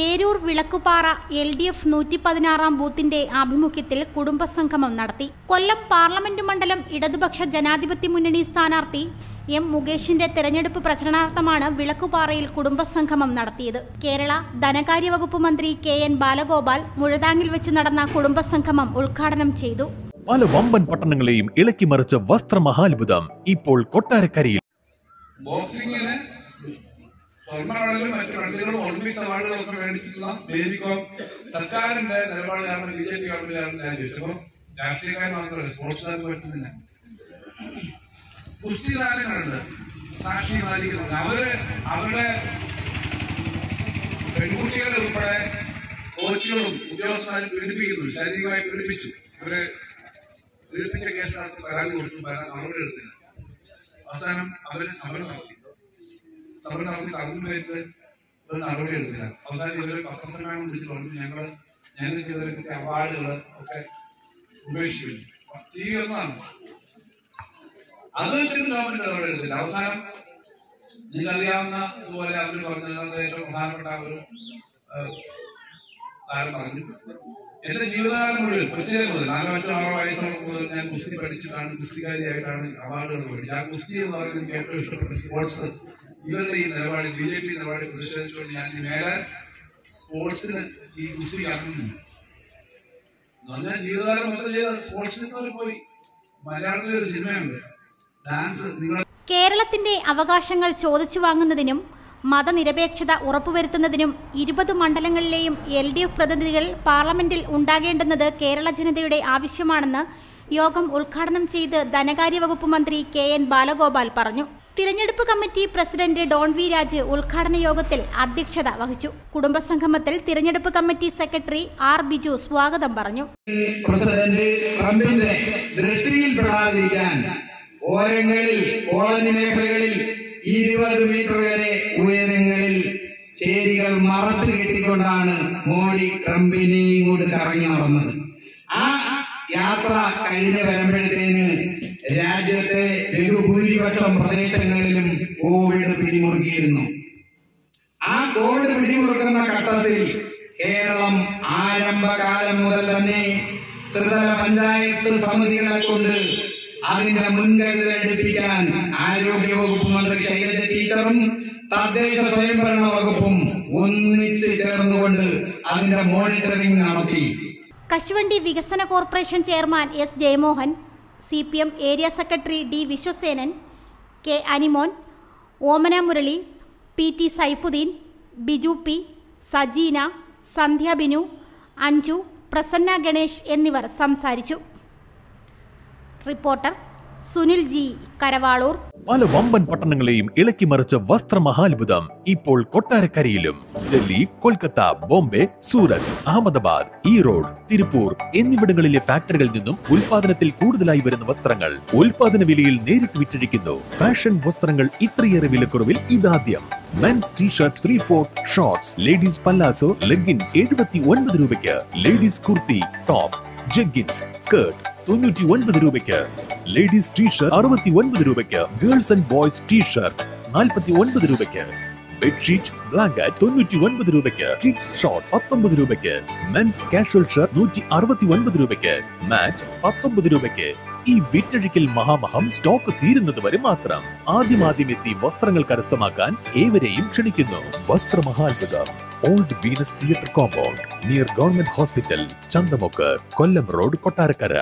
Eroor Vilakkupara L D F നൂറ്റി പതിനാറാം ബൂത്തിന്റെ ആഭിമുഖ്യത്തിൽ കുടുംബസംഗമം നടത്തി. കൊല്ലം പാർലമെന്റ് മണ്ഡലം ഇടതുപക്ഷ ജനാധിപത്യ മുന്നണി സ്ഥാനാർത്ഥി എം മുകേഷിന്റെ തെരഞ്ഞെടുപ്പ് പ്രചരണാർത്ഥമാണ് വിളക്കുപാറയിൽ കുടുംബസംഗമം നടത്തിയത്. കേരള ധനകാര്യ വകുപ്പ് മന്ത്രി കെ എൻ ബാലഗോപാൽ മുഴതാങ്ങിൽ വെച്ച് നടന്ന കുടുംബസംഗമം ഉദ്ഘാടനം ചെയ്തു. പല വമ്പൻ പട്ടണങ്ങളെയും ഇളക്കി മറിച്ച വസ്ത്രമഹാത്ഭുതം ഇപ്പോൾ കൊട്ടാരക്കരയിൽ. ബോക്സിങ്ങിന് സ്വർണ മറ്റു മെഡലുകളും ഒളിമ്പിക്സ് അവാർഡുകളും ഒക്കെ മേടിച്ചിട്ടുള്ള മേരിക്കോം സർക്കാരിന്റെ നിലപാട് കാരണം ബി ജെ പി ഗവൺമെന്റ് കാരണം ഞാൻ ചോദിച്ചപ്പോൾ രാഷ്ട്രീയക്കാർ മാത്രമല്ല സ്പോർട്സുകാർക്ക് പറ്റുന്നില്ല. കുസ്തി താരങ്ങളുണ്ട്. സാക്ഷി മാലിക്കുന്നുണ്ട് അവർ അവരുടെ പെൺകുട്ടികളെ ഉൾപ്പെടെ കോച്ചുകളും ഉദ്യോഗസ്ഥരും പീഡിപ്പിക്കുന്നു. ശാരീരികമായി പീഡിപ്പിച്ചു. അവരെ പീഡിപ്പിച്ച കേസ് പരാതി കൊടുത്തു. പരാതി നടപടി എടുത്തില്ല അവസാനം അവരെ സമരം നടത്തി. സമരം നടത്തി കടന്നു ഒരു നടപടി എടുത്തില്ല. അവസാനം ഇവരെ പത്രസമ്മേളനം വിളിച്ചിട്ട് ഞങ്ങൾ ഞങ്ങൾക്ക് പറ്റി അവാർഡുകൾ ഒക്കെ ഉപേക്ഷിക്കുന്നു. ടി വി ഒന്നാണ്. അത് വെച്ചിട്ട് ഗവൺമെന്റ് നടപടി എടുത്തില്ല. അവസാനം നിങ്ങൾക്കറിയാവുന്ന ഇതുപോലെ അവർ പറഞ്ഞത് ഏറ്റവും പ്രധാനപ്പെട്ട ഒരു താരം പറഞ്ഞു. എന്റെ ജീവിതകാലം മുഴുവൻ കൊച്ചിയിലെ മുതൽ നാലോ അഞ്ചോ ആറോ വയസ്സോളം മുതൽ ഞാൻ കുസ്തി പഠിച്ചിട്ടാണ് കുസ്തിക്കാരിയായിട്ടാണ് അവാർഡുകൾ മേടിച്ചത് ആ കുസ്തി എന്ന് പറയുന്നത് എനിക്ക് ഏറ്റവും ഇഷ്ടപ്പെട്ട സ്പോർട്സ് ഇവരുടെ ഈ നിലപാട് ബി ജെ പി നിലപാട് പ്രതിഷേധിച്ചുകൊണ്ട് ഞാൻ ഇനി മേലെ സ്പോർട്സിന് ഈ കുസ്തി കാണുന്നു ഞാൻ ജീവിതകാലം മൊത്തം ചെയ്ത സ്പോർട്സിൽ പോയി മലയാളത്തിലെ ഒരു സിനിമയുണ്ട്. ഡാൻസ് നിങ്ങൾ കേരളത്തിന്റെ അവകാശങ്ങൾ ചോദിച്ചു വാങ്ങുന്നതിനും മതനിരപേക്ഷത ഉറപ്പുവരുത്തുന്നതിനും ഇരുപത് മണ്ഡലങ്ങളിലെയും എൽ ഡി എഫ് പ്രതിനിധികൾ പാർലമെന്റിൽ ഉണ്ടാകേണ്ടുന്നത് കേരള ജനതയുടെ ആവശ്യമാണെന്ന് യോഗം ഉദ്ഘാടനം ചെയ്ത് ധനകാര്യ വകുപ്പ് മന്ത്രി കെ എൻ ബാലഗോപാൽ പറഞ്ഞു. തിരഞ്ഞെടുപ്പ് committee president Don V Raj ഉദ്ഘാടന യോഗത്തിൽ അധ്യക്ഷത വഹിച്ചു. കുടുംബസംഗമത്തിൽ തിരഞ്ഞെടുപ്പ് കമ്മിറ്റി സെക്രട്ടറി ആർ ബിജു സ്വാഗതം പറഞ്ഞു. പ്രസിഡന്റ് ട്രംപിന്റെ ദൃഷ്ടിയിൽപ്പെടാതിരിക്കാൻ ഓരങ്ങളിൽ കോളനി മേഖലകളിൽ ഇരുപത് മീറ്റർ വരെ ഉയരങ്ങളിൽ ചേരികൾ മറച്ചു കെട്ടിക്കൊണ്ടാണ് മോഡി ട്രംപിനെയും കൂടി കറങ്ങി നടന്നത്. ആ യാത്ര കഴിഞ്ഞ് വരുമ്പോഴത്തേന് രാജ്യത്തെ ബഹുഭൂരിപക്ഷം പ്രദേശങ്ങളിലും കോവിഡ് പിടിമുറുക്കിയിരുന്നു. ആ കോവിഡ് പിടിമുറുക്കുന്ന ഘട്ടത്തിൽ കേരളം ആരംഭകാലം മുതൽ തന്നെ ത്രിതല പഞ്ചായത്ത് സമിതികളെ കൊണ്ട് അതിന്റെ മുൻകരുതൽ എടുപ്പിക്കാൻ ആരോഗ്യ വകുപ്പ് മന്ത്രി ശൈലജ ടീച്ചറും തദ്ദേശ സ്വയംഭരണ വകുപ്പും ഒന്നിച്ച് ചേർന്നുകൊണ്ട് അതിന്റെ മോണിറ്ററിംഗ് നടത്തി. കശുവണ്ടി വികസന corporation chairman S Jayamohan C area secretary D Viswasenan K Animon Omana Murali P T Saifuddin Biju P Sajeena Sandhya Binu Anju Prasanna Ganesh എന്നിവർ സംസാരിച്ചു. Reporter Sunil G Karavaloor. പല വമ്പൻ പട്ടണങ്ങളെയും ഇളക്കി മറിച്ച വസ്ത്രമഹാത്ഭുതം ഇപ്പോൾ കൊട്ടാരക്കരയിലും. ഡൽഹി കൊൽക്കത്ത ബോംബെ സൂറത്ത് അഹമ്മദാബാദ് ഈറോഡ് തിരുപ്പൂർ എന്നിവിടങ്ങളിലെ ഫാക്ടറികളിൽ നിന്നും ഉൽപാദനത്തിൽ കൂടുതലായി വരുന്ന വസ്ത്രങ്ങൾ ഉൽപാദന വിലയിൽ നേരിട്ട് വിറ്റഴിക്കുന്നു ഫാഷൻ വസ്ത്രങ്ങൾ ഇത്രയേറെ വിലക്കുറവിൽ ഇതാദ്യം. Men's T shirt three fourth shorts ladies palazzo leggings എഴുപത്തി ഒൻപത് രൂപയ്ക്ക്. Ladies kurti top jeggings skirt തൊണ്ണൂറ്റി ഒൻപത് രൂപയ്ക്ക് ലേഡീസ് ടീഷർട്ട് അറുപത്തി ഒൻപത് രൂപയ്ക്ക് ഗേൾസ് ആൻഡ് ബോയ്സ് ടീഷർട്ട് നാൽപ്പത്തി ഒൻപത് രൂപയ്ക്ക് ബെഡ്ഷീറ്റ് ബ്ലാങ്കറ്റ് തൊണ്ണൂറ്റി ഒൻപത് രൂപയ്ക്ക് കിഡ്സ് ഷോർട്ട് പത്തൊമ്പത് രൂപയ്ക്ക് മെൻസ് കാഷ്വൽ ഷർട്ട് നൂറ്റി അറുപത്തി ഒൻപത് രൂപയ്ക്ക് മാറ്റ് പത്തൊമ്പത് രൂപയ്ക്ക്. ഈ വിറ്റഴിക്കൽ മഹാമഹം സ്റ്റോക്ക് തീരുന്നത് വരെ മാത്രം. ആദ്യമാദ്യം എത്തി വസ്ത്രങ്ങൾ കരസ്ഥമാക്കാൻ ഏവരെയും ക്ഷണിക്കുന്നു. വസ്ത്രമഹാത്ഭുതം old Venus theatre compound near government hospital Chanthamukku Kollam road Kottarakkara.